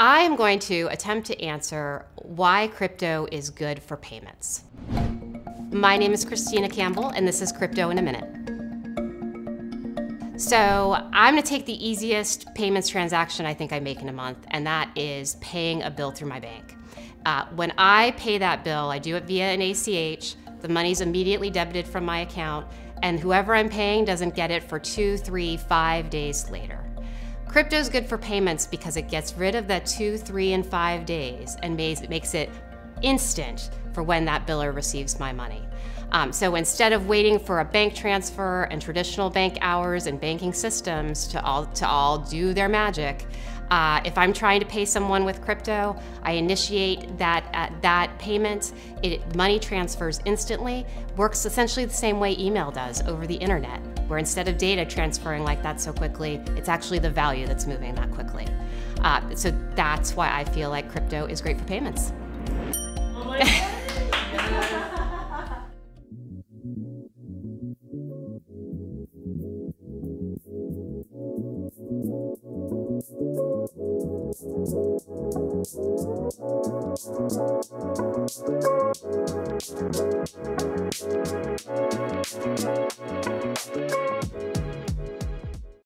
I am going to attempt to answer why crypto is good for payments. My name is Kristina Campbell, and this is Crypto in a Minute. So, I'm gonna take the easiest payments transaction I think I make in a month, and that is paying a bill through my bank. Uh, when I pay that bill, I do it via an ACH, the money's immediately debited from my account, and whoever I'm paying doesn't get it for two, three, five days later. Crypto is good for payments because it gets rid of that two, three, and five days and makes it instant for when that biller receives my money. Um, so instead of waiting for a bank transfer and traditional bank hours and banking systems to all, to all do their magic, uh, if I'm trying to pay someone with crypto, I initiate that uh, that payment. It money transfers instantly. Works essentially the same way email does over the internet, where instead of data transferring like that so quickly, it's actually the value that's moving that quickly. Uh, so that's why I feel like crypto is great for payments. Oh.